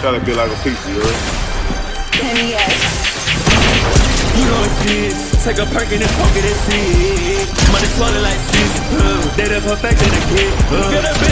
Try to be like a piece of yours. Kenny S. You know it's is. Take a perk and poke it and see. Money swallowed like six. Uh, they the perfection the kid. Uh,